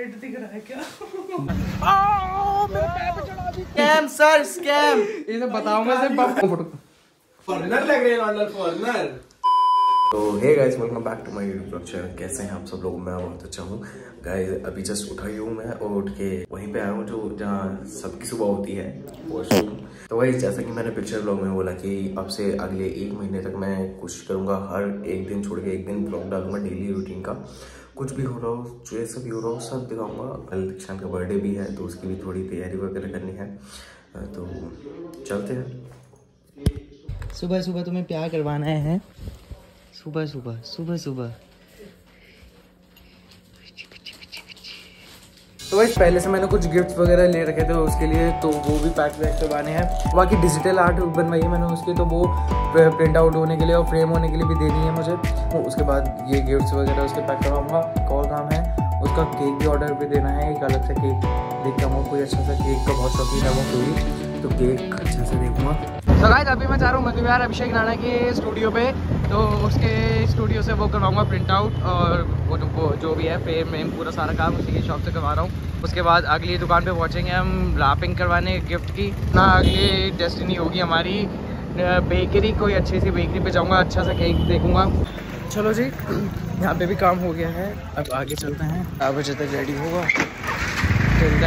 Gate दिख रहा है क्या? स्कैम सर स्कैम तो बताऊँगा सिर्फ़ फॉरनर लग रहे हैं फॉरनर तो hey guys welcome back to my YouTube channel कैसे हैं आप सब लोग? मैं बहुत अच्छा हूँ। गाइस अभी जस्ट उठा ही हूँ मैं और उठ के वहीं पे आया हूँ जो जहाँ सबकी सुबह होती है। वॉशरूम तो वही जैसा कि मैंने पिक्चर ब्लॉग में बोला कि अब से अगले एक महीने तक मैं कोशिश करूँगा हर एक दिन छोड़ के एक दिन ब्लॉग डालूँगा डेली रूटीन का। कुछ भी हो रहा हो, जो सब भी हो रहा हो, सब दिखाऊँगा। कल दीक्षान का बर्थडे भी है तो उसकी भी थोड़ी तैयारी वगैरह करनी है। तो चलते हैं। सुबह सुबह तुम्हें प्यार करवाना है सुबह सुबह सुबह सुबह तो वैसे पहले से मैंने कुछ गिफ्ट्स वगैरह ले रखे थे उसके लिए तो वो भी पैक वैक करवाने हैं। बाकी डिजिटल आर्ट बनवाई है मैंने उसकी तो वो प्रिंट आउट होने के लिए और फ्रेम होने के लिए भी देनी है मुझे। तो उसके बाद ये गिफ्ट्स वगैरह उसके पैक करवाऊँगा। एक और काम है, उसका केक भी ऑर्डर भी देना है। एक अलग से केक देखता हूँ, कोई अच्छा सा केक का बहुत शौकीन है वो कोई। तो केक अच्छा से देखूँगा। तो गाइस अभी मैं जा रहा हूँ मधुविहार अभिषेक राणा के स्टूडियो पे। तो उसके स्टूडियो से वो करवाऊँगा प्रिंट आउट और वो जो वो जो भी है फेम वेम पूरा सारा काम उसी की शॉप से करवा रहा हूँ। उसके बाद अगली दुकान पे पहुँचेंगे हम रैपिंग करवाने गिफ्ट की। ना अगली डेस्टिनी होगी हमारी। बेकरी कोई अच्छी सी बेकरी पे जाऊँगा अच्छा सा केक देखूँगा। चलो जी, यहाँ पे भी काम हो गया है। अब आगे चलते हैं। आठ बजे तक रेडी होगा टिल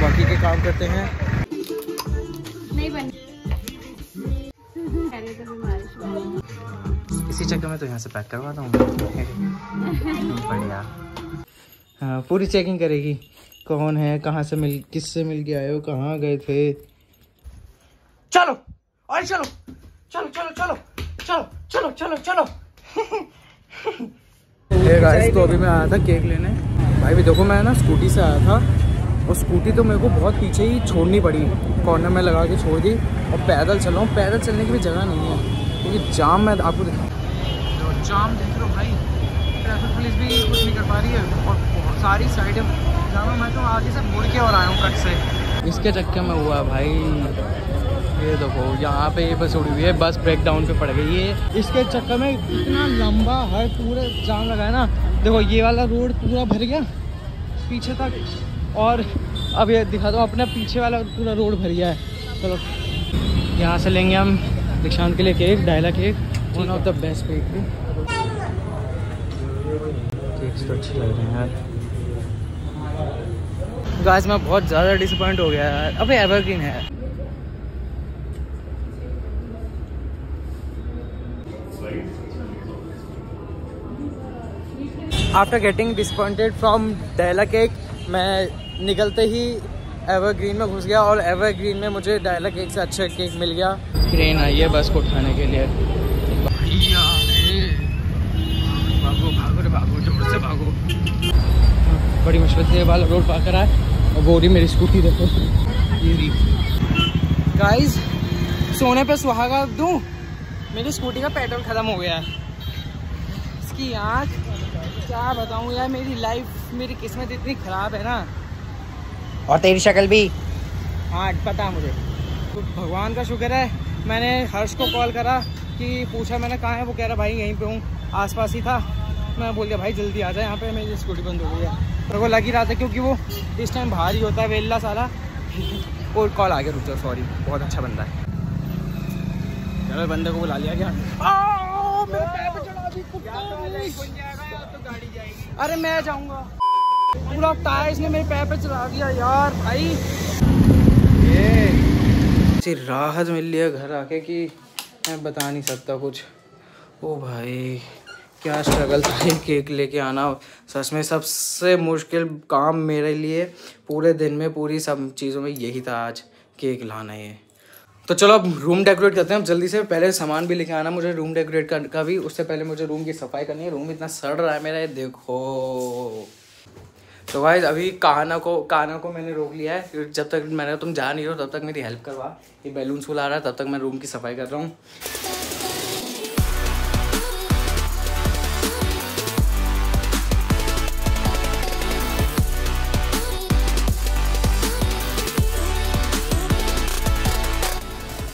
बाकी के काम करते हैं। इसी चक्कर में तो यहाँ से पैक करवाता हूँ बढ़िया। हाँ पूरी चेकिंग करेगी। कौन है, कहाँ से मिल, किससे मिल के आए हो, कहाँ गए थे? चलो और चलो चलो चलो चलो चलो चलो चलो चलो। गाइस तो अभी मैं आया था केक लेने। भाई भी देखो, मैं ना स्कूटी से आया था। और स्कूटी तो मेरे को बहुत पीछे ही छोड़नी पड़ी। कॉर्नर में लगा के छोड़ दी। और पैदल चल पैदल चलने की भी जगह नहीं है। क्योंकि जाम मैं आपको दिखा जाम देख लो भाई। ट्रैफ़िक पुलिस भी कुछ नहीं कर पा रही है और बहुत सारी साइडें जाम है मैं तो आगे से मुड़ के और आया हूँ कट से। इसके चक्कर में हुआ भाई। ये देखो, यहाँ पे ये बस उड़ी हुई है, बस ब्रेक डाउन पे पड़ गई है। इसके चक्कर में इतना लंबा हर पूरे जाम लगा है ना। देखो, ये वाला रोड पूरा भर गया, पीछे तक। और अब ये दिखा दो, अपने पीछे वाला पूरा रोड भर गया है। चलो, यहाँ से लेंगे हम दीक्षांत के लिए cake डायला cake one of the best cakes तो अच्छे लग रहे हैं यार। गाइस मैं बहुत ज़्यादा डिसअपॉइंट हो गया यार। अबे एवरग्रीन है। After getting disappointed from डायला cake मैं निकलते ही एवरग्रीन में घुस गया और एवरग्रीन में मुझे डायला केक से अच्छा केक मिल गया। ट्रेन आई है बस को उठाने के लिए। भैया रे। भागो भागो रे भागो ज़ोर से भागो। बड़ी मुश्किल से वाला रोड पाकर आए और गोरी मेरी स्कूटी देखो। ये गाइस सोने पे सुहागा दूँ? मेरी स्कूटी का पेट्रोल खत्म हो गया है। इसकी आँख क्या बताऊँ यार मेरी लाइफ मेरी किस्मत इतनी ख़राब है ना। और तेरी शक्ल भी। हाँ पता है मुझे। तो भगवान का शुक्र है मैंने हर्ष को कॉल करा। कि पूछा मैंने कहाँ है वो कह रहा भाई यहीं पे हूँ आसपास ही था। मैं बोल दिया भाई जल्दी आ जाए यहाँ पे मेरी स्कूटी बंद हो गई है। मेरे को लग ही रहा था क्योंकि वो इस टाइम बाहर ही होता है वेल्ला सारा और कॉल आ गया रुक जाओ सॉरी बहुत अच्छा बंदा है। चलो बंदे को बुला लिया क्या चढ़ा दी अरे मैं जाऊँगा। पूरा टायर इसने मेरे पैर पे चला दिया यार भाई। ये। राहत मिल लिया घर आके कि मैं बता नहीं सकता कुछ। ओ भाई क्या स्ट्रगल था ये केक लेके आना? सच में सबसे मुश्किल काम मेरे लिए पूरे दिन में पूरी सब चीज़ों में यही था आज केक लाना ये। तो चलो अब रूम डेकोरेट करते हैं। अब जल्दी से पहले सामान भी लेके आना मुझे रूम डेकोरेट का, भी। उससे पहले मुझे रूम की सफ़ाई करनी है। रूम इतना सड़ रहा है मेरा ये देखो। तो भाई अभी काना को काना को मैंने रोक लिया है। जब तक मैंने तुम जा नहीं हो, तब तक मेरी हेल्प करवा। ये बैलून फुला रहा है, तब तक मैं रूम की सफ़ाई कर रहा हूँ।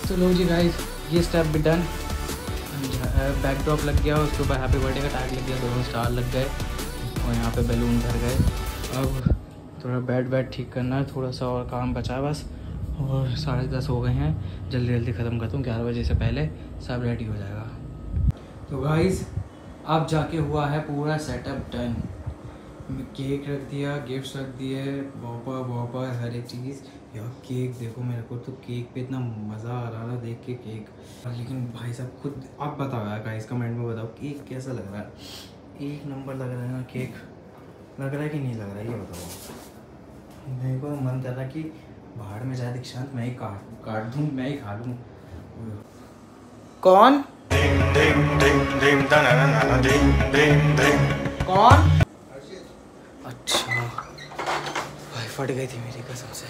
तो लो जी गाइस ये स्टेप भी डन बैकड्रॉप लग गया, उसके ऊपर हैप्पी बर्थडे का टैग लग गया, दोनों स्टार लग गए और यहाँ पे बैलून भर गए। अब थोड़ा बेड वेड ठीक करना है, थोड़ा सा और काम बचा बस। और साढ़े दस हो गए हैं, जल्दी जल्दी ख़त्म करता हूँ, ग्यारह बजे से पहले सब रेडी हो जाएगा। तो गाइस अब जाके हुआ है पूरा सेटअप डन केक रख दिया गिफ्ट्स रख दिए वॉपर वॉपर हर एक चीज़। यार केक देखो मेरे को तो केक पे इतना मज़ा आ रहा था देख के केक लेकिन भाई साहब खुद, आप बताओ यार गाइस कमेंट में बताओ केक कैसा लग रहा है? एक नंबर लग रहा है ना केक लग रहा है कि नहीं लग रहा है ये बताओ मेरे को मन कर रहा कि बाहर में जाए दीक्षांत मैं ही काट काट दूँ मैं ही खा लूँ। कौन? कौन? अच्छा। भाई फट गई थी मेरी कसम से।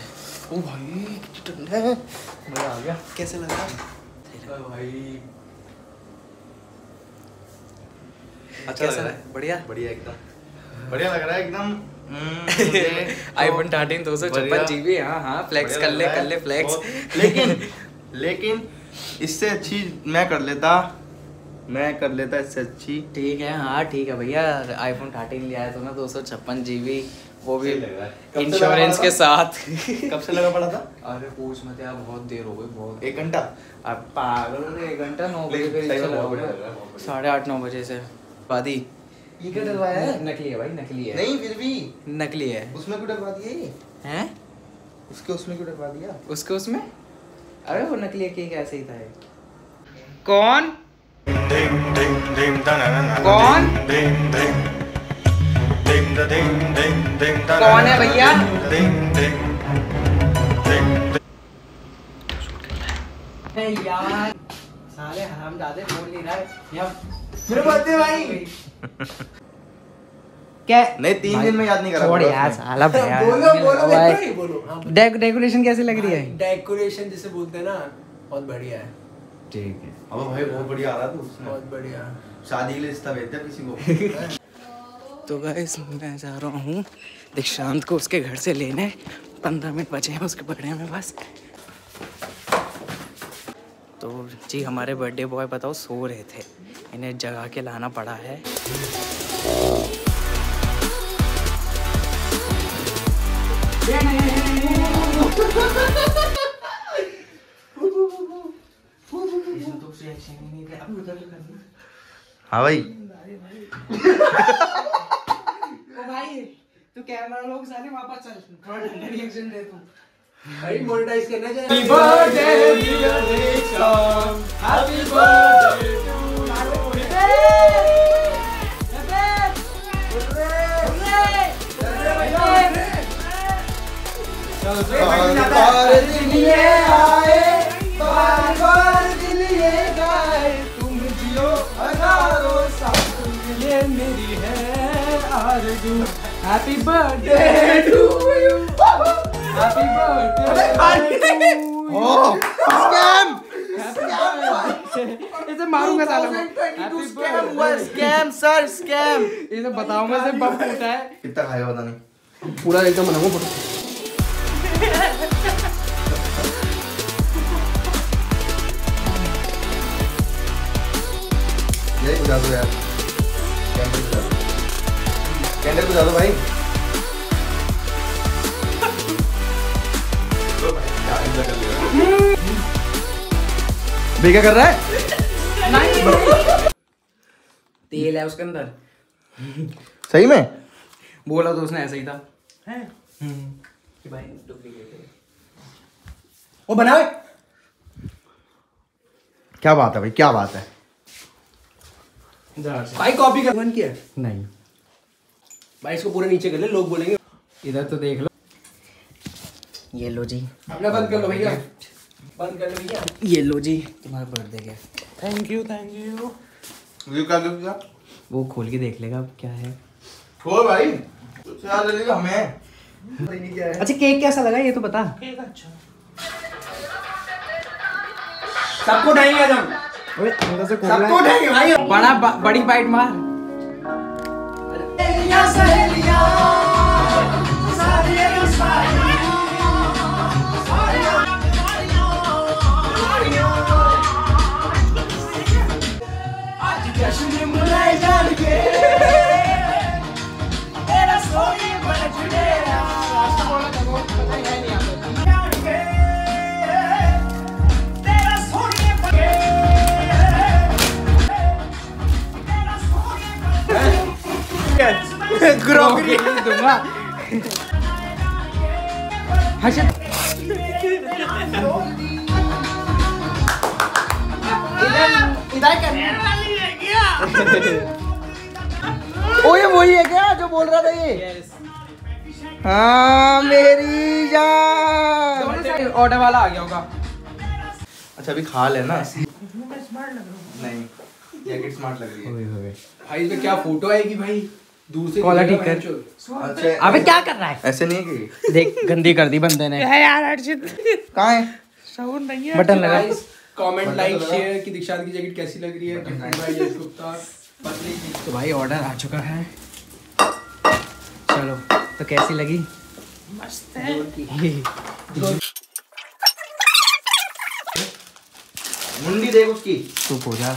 ओ भाई कितनी ठंड है। मज़ा आ गया। कैसे लगा? भाई। अच्छा लग रहा है? बढ़िया? बढ़िया एकदम। बढ़िया लग रहा है एकदम। हम्म, मुझे आईफोन थर्टीन दो सौ छप्पन बढ़िया- जीबी हाँ हाँ फ्लेक्स कर ले कर ले फ्लेक्स लेकिन लेकिन इससे अच्छी मैं कर लेता। मैं कर लेता इससे अच्छी। ठीक है हाँ ठीक है भैया। आईफोन थर्टीन लिया है तो ना दो सौ छप्पन जीबी वो भी इंश्योरेंस के साथ। कब से लगा पड़ा था? अरे पूछ मत यार बहुत देर हो गई बहुत एक घंटा? अब पागल एक घंटा नौ बजे। साढ़े आठ नौ बजे से। वादी ये क्या डलवाया है? नकली है भाई नकली है। नहीं फिर भी। नकली है। उसमें क्यों डलवा दिया ये? हैं? उसके उसमें क्यों डलवा दिया? उसके उसमें? अरे वो नकली केक ऐसे ही था। कौन? कौन? कौन है भैया? यार साले हराम जादे बोल नहीं रहा है मेरे बर्थडे भाई। क्या? नहीं तीन दिन में याद नहीं करा छोड़ यार साला भैया। बोलो बोलो भाई, बोलो हाँ, डेकोरेशन कैसी लग रही है? डेकोरेशन जिसे बोलते हैं ना बहुत बढ़िया है। ठीक है। अब भाई बहुत बढ़िया आ रहा बहुत बढ़िया। शादी के लिए रिश्ता भेज दिया किसी को। तो गाइस मैं जा रहा हूँ दीक्षांत को उसके घर से लेने। पंद्रह मिनट बचे हैं उसके बर्थडे में बस। तो जी हमारे बर्थडे बॉय बताओ सो रहे थे। इन्हें जगा के लाना पड़ा है। हाँ भाई। ओ भाई तू कैमरा लोग सारे वापस चल। थोड़ा ठंडा रिएक्शन दे तू। भाई मोनेटाइज करना चाहिए Happy birthday, dear Dixon. Happy birthday to you. Happy birthday to you. Happy birthday. to you. इसे मारूँगा साला मैं। Happy birthday. Scam sir scam इसे बताऊँगा सिर्फ़ बम फूटा है। कितना खाएगा पता नहीं पूरा एकदम बनाऊँगा फ़ोटो यही बुझा दो यार। कैंडल बुझा दो। कैंडल बुझा दो भाई। क्या कर रहा है? तेल है उसके अंदर। सही में? बोला तो उसने ऐसा ही था। कि भाई डुप्लीकेट है। क्या बात है भाई क्या बात है? भाई कॉपी कर किया नहीं। भाई इसको पूरा नीचे कर ले लोग बोलेंगे। इधर तो देख लो। ये लो जी। अपना बंद कर लो भैया। बंद कर लो भैया। ये लो जी। तुम्हारा बर्थडे क्या थैंक यू थैंक यू ये क्या गिफ्ट क्या वो खोल के देख लेगा अब क्या है। छोड़ भाई। तुझसे याद लगेगा हमें। पता नहीं क्या अच्छा केक कैसा लगा ये तो बता। केक अच्छा। सबको उठाएँगे आज हम। सबको उठाएँगे भाई बड़ा बड़ी बाइट मार। दूँगा। हर्षित ओ ये वही है क्या जो बोल रहा था ये? हाँ मेरी जान। ऑर्डर वाला आ गया होगा। अच्छा अभी खा लेना नहीं जैकेट स्मार्ट लग रही है। भाई इसमें क्या फ़ोटो आएगी भाई? कॉलर ठीक कर। अच्छा अबे क्या कर रहा है? ऐसे नहीं है कि देख गंदी कर दी बंदे ने। यार कहाँ है? बटन लगा। कमेंट लाइक शेयर कि दीक्षांत की जैकेट कैसी लग रही है भाई यश गुप्ता पतली की तो भाई ऑर्डर आ चुका है। चलो तो कैसी लगी? मस्त है। मुंडी देख उसकी। चुप हो? जा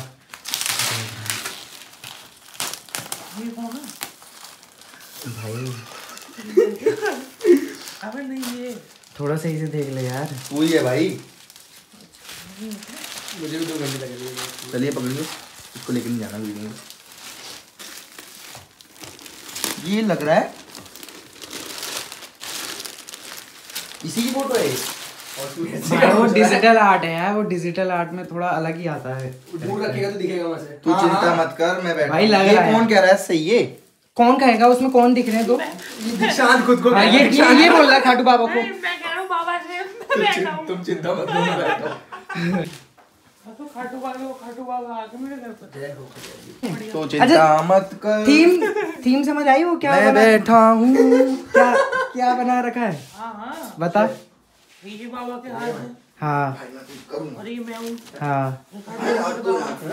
थोड़ा सही से देख ले यार। तू ही है भाई। मुझे भी दो घंटे लग है चलिए पकड़िए इसको लेके नहीं जाना वीडियो में। ये लग रहा है। इसी की फ़ोटो है। भाई, वो डिजिटल आर्ट है यार वो डिजिटल आर्ट में थोड़ा अलग ही आता है। दूर रखेगा तो दिखेगा वहाँ से। तू हाँ, चिंता हाँ। मत कर मैं बैठा भाई, हूँ। लग रहा है। कौन कह रहा है? सही है। कौन कहेगा उसमें कौन दिख रहे हैं तो दीक्षांत खुद को हाँ, ये ये ये बोल रहा है खाटू बाबा को। मैं कह रहा हूँ बाबा से मैं तुम बैठा चिं- तुम चिंता मत करो मैं बैठा तो खाटू बाबा खाटू बाबा आके मेरे घर पर। तो चिंता मत कर। थीम थीम समझ आई वो? क्या मैं बना बैठा हूँ। क्या क्या बना रखा है? हाँ हाँ। बता। बीजी बाबा के हाथ हाँ। मैं हूँ। हाँ।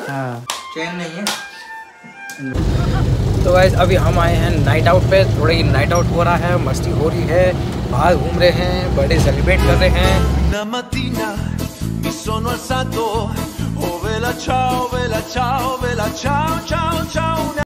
हाँ। चैन नहीं है। तो वैसे अभी हम आए हैं नाइट आउट पे। थोड़ी नाइट आउट हो रहा है, मस्ती हो रही है। बाहर घूम रहे हैं, बर्थडे सेलिब्रेट कर रहे हैं।